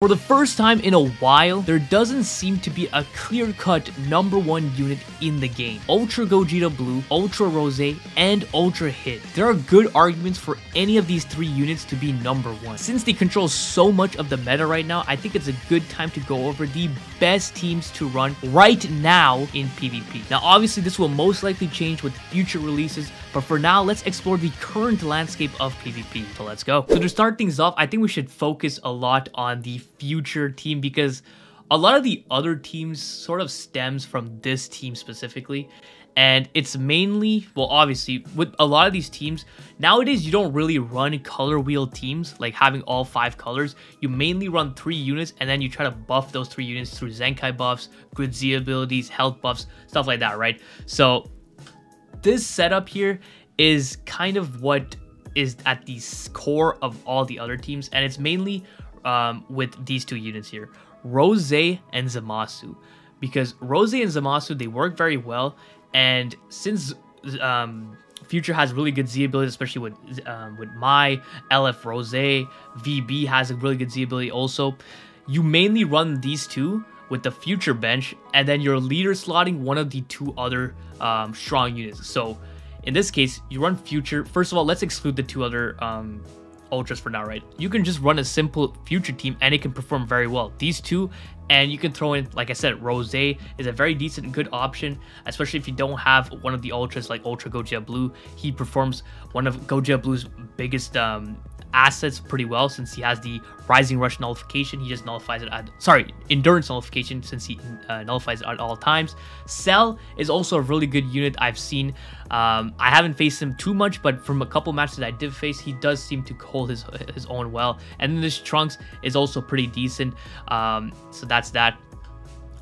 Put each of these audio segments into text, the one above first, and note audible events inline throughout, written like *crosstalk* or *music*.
For the first time in a while, there doesn't seem to be a clear-cut number one unit in the game. Ultra Gogeta Blue, Ultra Rose, and Ultra Hit. There are good arguments for any of these three units to be number one. Since they control so much of the meta right now, I think it's a good time to go over the best teams to run right now in PvP. Now obviously this will most likely change with future releases, but for now let's explore the current landscape of PvP. So let's go. So to start things off, I think we should focus a lot on the future team because a lot of the other teams sort of stems from this team specifically. And it's mainly well obviously with a lot of these teams nowadays you don't really run color wheel teams like having all five colors. You mainly run three units and then you try to buff those three units through zenkai buffs good z abilities health buffs stuff like that right? So this setup here is kind of what is at the core of all the other teams. And it's mainly um, with these two units here, Rose and Zamasu. Because Rose and Zamasu, they work very well, and since um, Future has really good Z ability, especially with um, with my LF Rose, VB has a really good Z ability also. You mainly run these two with the Future bench, and then you're leader slotting one of the two other um, strong units. So in this case, you run Future. First of all, let's exclude the two other um, ultras for now, right? You can just run a simple future team and it can perform very well. These two, and you can throw in, like I said, Rose is a very decent, good option, especially if you don't have one of the ultras like Ultra Gogeta Blue. He performs one of Gogeta Blue's biggest um, assets pretty well since he has the Rising Rush nullification. He just nullifies it at, sorry, Endurance nullification since he uh, nullifies it at all times. Cell is also a really good unit I've seen. Um, I haven't faced him too much, but from a couple matches I did face, he does seem to hold his, his own well. And then this Trunks is also pretty decent. Um, so that's that.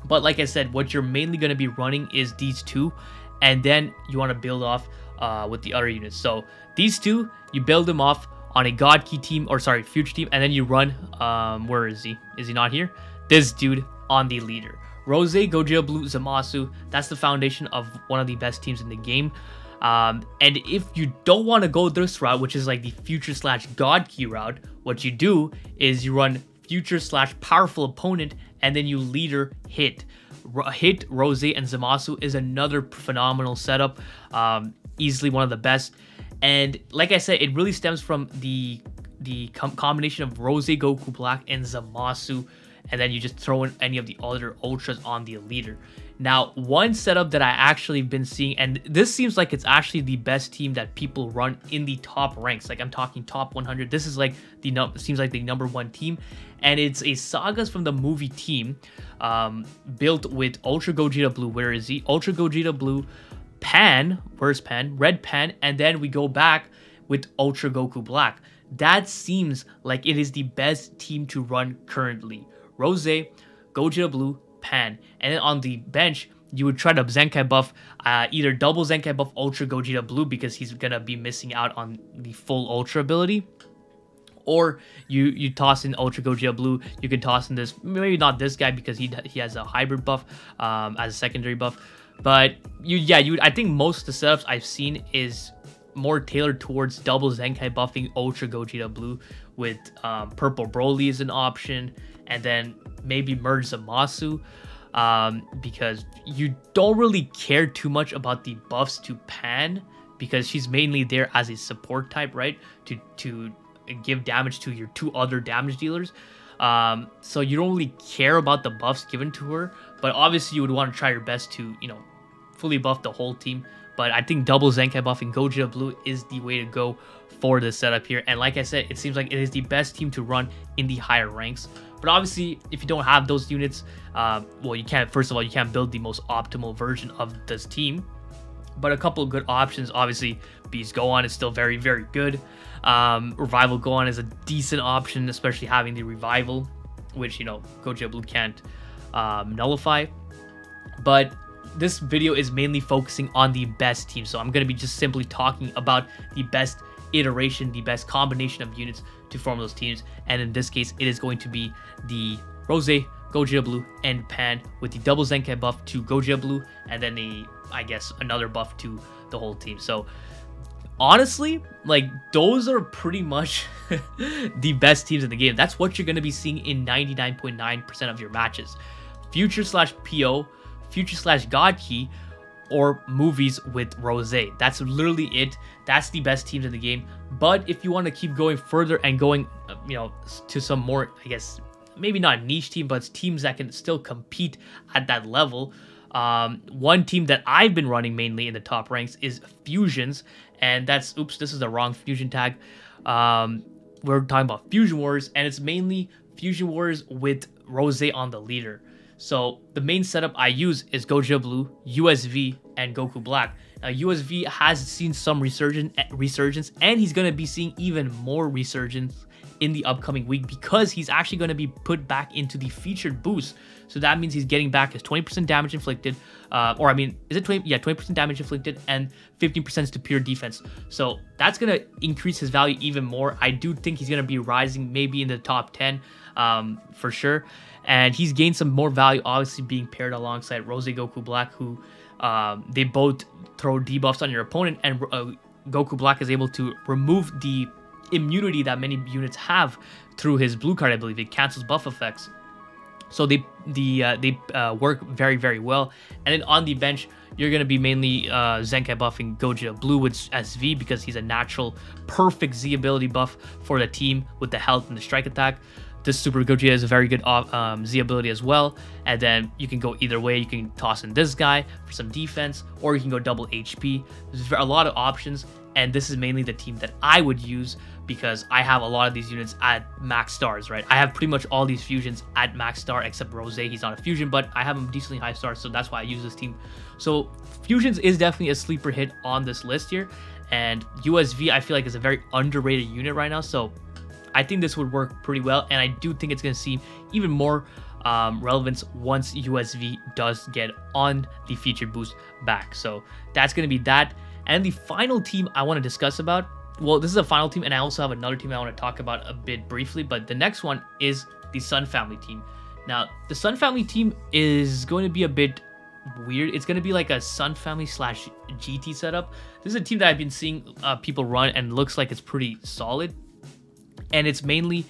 But like I said, what you're mainly going to be running is these two. And then you want to build off uh, with the other units. So these two, you build them off on a God Ki team, or sorry, future team, and then you run, um, where is he? Is he not here? This dude on the leader. Rose, Gogeta Blue, Zamasu, that's the foundation of one of the best teams in the game. Um, and if you don't want to go this route, which is like the future slash God Ki route, what you do is you run future slash powerful opponent, and then you leader hit. hit Rose and Zamasu is another phenomenal setup. Um, easily one of the best. And like I said, it really stems from the the com combination of Rose Goku Black and Zamasu, and then you just throw in any of the other ultras on the leader. Now, one setup that I actually been seeing, and this seems like it's actually the best team that people run in the top ranks. Like I'm talking top 100. This is like the seems like the number one team, and it's a Sagas from the movie team, um, built with Ultra Gogeta Blue. Where is he? Ultra Gogeta Blue, Pan, where's Pan? Red Pan, and then we go back with Ultra Goku Black. That seems like it is the best team to run currently. Rose, Gogeta Blue, Pan. And then on the bench, you would try to Zenkai buff uh, either double Zenkai buff Ultra Gogeta Blue because he's gonna be missing out on the full Ultra ability. Or you you toss in Ultra Gogeta Blue. You can toss in this maybe not this guy because he he has a hybrid buff um, as a secondary buff. But you, yeah, you. I think most of the setups I've seen is more tailored towards double Zenkai buffing Ultra Gogeta Blue with um, Purple Broly as an option, and then maybe merge Zamasu. Um, because you don't really care too much about the buffs to Pan because she's mainly there as a support type, right? To to give damage to your two other damage dealers. Um, so you don't really care about the buffs given to her, but obviously you would want to try your best to, you know, fully buff the whole team. But I think double Zenkai buffing Gogeta Blue is the way to go for this setup here. And like I said, it seems like it is the best team to run in the higher ranks. But obviously, if you don't have those units, uh, well, you can't, first of all, you can't build the most optimal version of this team. But a couple of good options, obviously, Beast Gohan is still very, very good. Um, Revival Gohan is a decent option, especially having the Revival, which, you know, Gogeta Blue can't um, nullify. But this video is mainly focusing on the best team, so I'm going to be just simply talking about the best iteration, the best combination of units to form those teams. And in this case, it is going to be the Rose, Gogeta Blue, and Pan with the double Zenkai buff to Gogeta Blue, and then the, I guess, another buff to the whole team. So honestly, like those are pretty much *laughs* the best teams in the game. That's what you're going to be seeing in 99.9% of your matches. Future slash PO, Future slash God Key, or movies with Rose. That's literally it. That's the best teams in the game. But if you want to keep going further and going, you know, to some more, I guess, maybe not niche team, but teams that can still compete at that level. Um, one team that I've been running mainly in the top ranks is Fusions, and that's oops, this is the wrong Fusion tag. Um, we're talking about Fusion Wars, and it's mainly Fusion Wars with Rose on the leader. So the main setup I use is Gogeta Blue, USV, and Goku Black. Now USV has seen some resurgence, resurgence, and he's gonna be seeing even more resurgence in the upcoming week because he's actually going to be put back into the featured boost. So that means he's getting back his 20% damage inflicted, uh, or I mean, is it 20? Yeah, 20% damage inflicted and 15% to pure defense. So that's going to increase his value even more. I do think he's going to be rising maybe in the top 10 um, for sure. And he's gained some more value, obviously being paired alongside Rose Goku Black, who um, they both throw debuffs on your opponent, and uh, Goku Black is able to remove the immunity that many units have through his blue card, I believe. It cancels buff effects. So they the uh, they uh, work very very well. And then on the bench, you're gonna be mainly uh, Zenkai buffing Gogeta Blue with SV because he's a natural perfect Z ability buff for the team with the health and the strike attack. This Super Gogeta is a very good um, Z ability as well. And then you can go either way. You can toss in this guy for some defense, or you can go double HP. There's a lot of options, and this is mainly the team that I would use because I have a lot of these units at max stars, right? I have pretty much all these fusions at max star except Rose. He's not a fusion, but I have him decently high stars, so that's why I use this team. So fusions is definitely a sleeper hit on this list here, and USV I feel like is a very underrated unit right now. So I think this would work pretty well, and I do think it's going to see even more um, relevance once USV does get on the featured boost back. So that's going to be that. And the final team I want to discuss about well, this is a final team, and I also have another team I want to talk about a bit briefly. But the next one is the Son Family team. Now, the Son Family team is going to be a bit weird. It's going to be like a Son Family slash GT setup. This is a team that I've been seeing uh, people run and looks like it's pretty solid. And it's mainly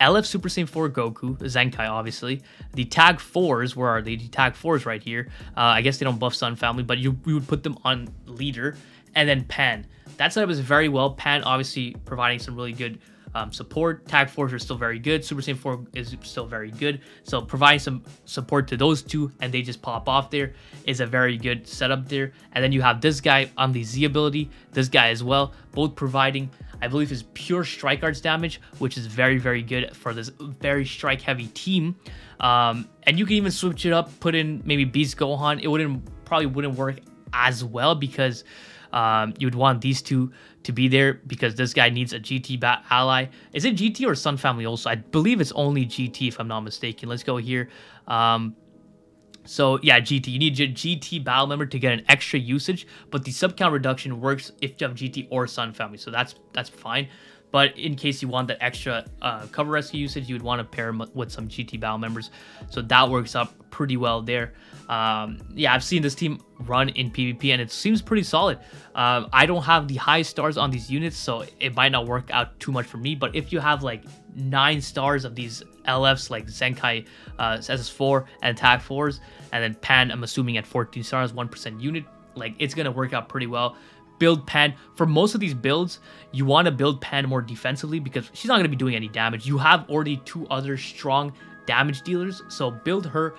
LF Super Saiyan 4 Goku, Zenkai, obviously. The Tag 4s, where are they? The Tag 4s right here. Uh, I guess they don't buff Son Family, but you, you would put them on leader. And then Pan. That setup is very well. Pan obviously providing some really good um, support. Tag 4s are still very good. Super Saiyan 4 is still very good. So providing some support to those two and they just pop off there is a very good setup there. And then you have this guy on the Z ability, this guy as well, both providing, I believe, is pure strike arts damage, which is very, very good for this very strike heavy team. Um, and you can even switch it up, put in maybe Beast Gohan. It wouldn't probably wouldn't work as well because um, you would want these two to be there because this guy needs a GT ally. Is it GT or Son Family also? I believe it's only GT if I'm not mistaken. Let's go here. Um, so yeah, GT. You need your GT battle member to get an extra usage, but the sub count reduction works if you have GT or Son Family, so that's that's fine. But in case you want that extra uh, cover rescue usage, you would want to pair with some GT battle members. So that works out pretty well there. Um, yeah, I've seen this team run in PvP and it seems pretty solid. Um, I don't have the high stars on these units, so it might not work out too much for me. But if you have like nine stars of these LFs like Zenkai uh, SS4 and Tag 4s, and then Pan, I'm assuming at 14 stars, 1% unit, like it's gonna work out pretty well build Pan. For most of these builds, you want to build Pan more defensively because she's not going to be doing any damage. You have already two other strong damage dealers, so build her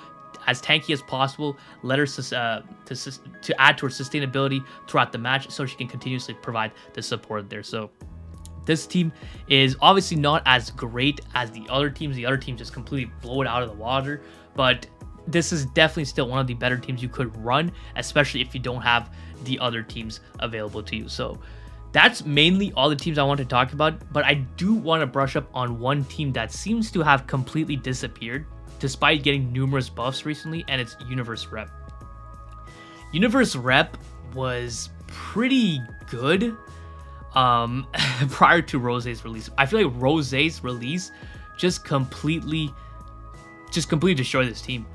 as tanky as possible. Let her uh, to, to add to her sustainability throughout the match so she can continuously provide the support there. So this team is obviously not as great as the other teams. The other teams just completely blow it out of the water, but this is definitely still one of the better teams you could run, especially if you don't have the other teams available to you. So that's mainly all the teams I want to talk about, but I do want to brush up on one team that seems to have completely disappeared despite getting numerous buffs recently, and it's Universe Rep. Universe Rep was pretty good um, *laughs* prior to Rose's release. I feel like Rose's release just completely, just completely destroyed this team.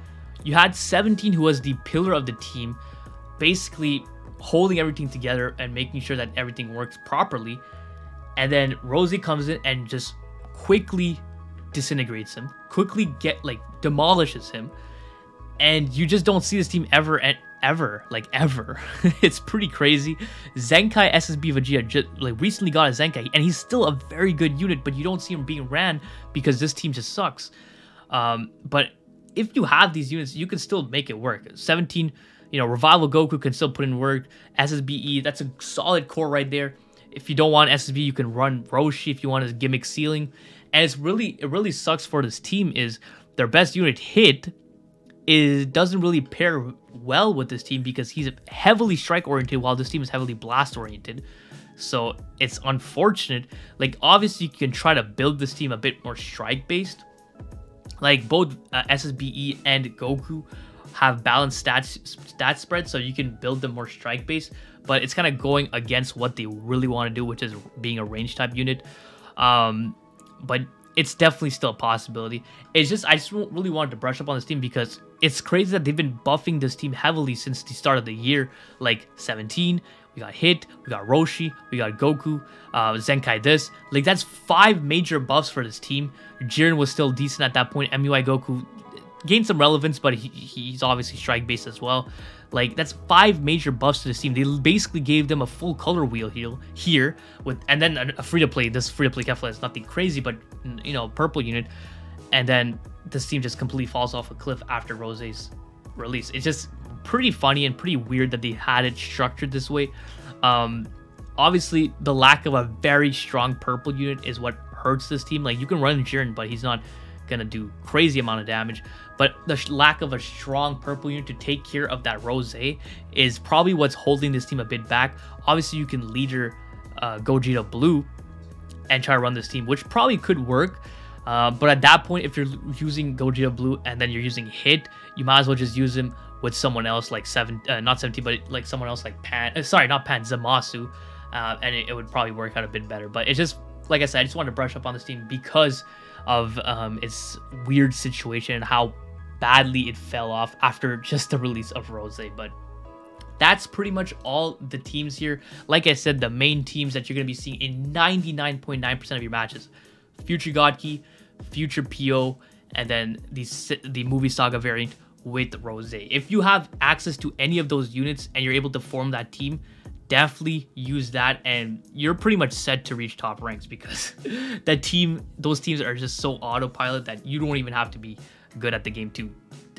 You had 17, who was the pillar of the team, basically holding everything together and making sure that everything works properly. And then Rosie comes in and just quickly disintegrates him, quickly get like demolishes him, and you just don't see this team ever and ever, like ever. *laughs* it's pretty crazy. Zenkai SSB Vegeta just like recently got a Zenkai, and he's still a very good unit, but you don't see him being ran because this team just sucks. Um, but if you have these units, you can still make it work. 17, you know, Revival Goku can still put in work. SSBE, that's a solid core right there. If you don't want SSB, you can run Roshi if you want his gimmick ceiling. And it's really, it really sucks for this team is their best unit hit is doesn't really pair well with this team because he's heavily strike oriented while this team is heavily blast oriented. So it's unfortunate. Like obviously you can try to build this team a bit more strike based. Like both uh, SSBE and Goku have balanced stats stat spread, so you can build them more strike based. But it's kind of going against what they really want to do, which is being a range type unit. Um, but it's definitely still a possibility. It's just I just really wanted to brush up on this team because it's crazy that they've been buffing this team heavily since the start of the year. Like 17, we got Hit, we got Roshi, we got Goku, uh, Zenkai this. Like that's five major buffs for this team. Jiren was still decent at that point. MUI Goku gained some relevance, but he, he's obviously strike based as well. Like that's five major buffs to this team. They basically gave them a full color wheel here, here with, and then a free to play. This free to play Kefla is nothing crazy, but you know, purple unit, and then this team just completely falls off a cliff after Rose's release. It's just pretty funny and pretty weird that they had it structured this way. Um, obviously, the lack of a very strong purple unit is what hurts this team. Like you can run Jiren, but he's not gonna do crazy amount of damage. But the lack of a strong purple unit to take care of that Rose is probably what's holding this team a bit back. Obviously, you can leader uh, Gogeta Blue and try to run this team, which probably could work. Uh, but at that point, if you're using Gogeta Blue and then you're using Hit, you might as well just use him with someone else like seven, uh, not 17, but like someone else like Pan. Uh, sorry, not Pan, Zamasu, uh, and it, it, would probably work out a bit better. But it's just like I said, I just wanted to brush up on this team because of um, its weird situation and how badly it fell off after *laughs* just the release of Rose. But that's pretty much all the teams here. Like I said, the main teams that you're going to be seeing in 99.9% .9 of your matches. Future God Ki, Future PO, and then the, the movie saga variant with Rose. If you have access to any of those units and you're able to form that team, definitely use that and you're pretty much set to reach top ranks because *laughs* that team those teams are just so autopilot that you don't even have to be good at the game to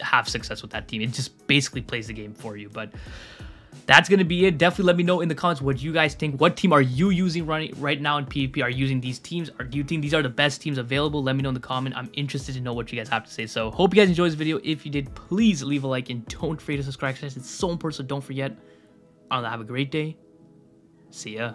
have success with that team it just basically plays the game for you but that's gonna be it. Definitely let me know in the comments what you guys think. What team are you using running right now in pvp are you using these teams? Or do you think these are the best teams available? Let me know in the comment. I'm interested to know what you guys have to say. So hope you guys enjoyed this video. If you did please leave a like and don't forget to subscribe. It's so important so don't forget. I don't know, have a great day. See ya.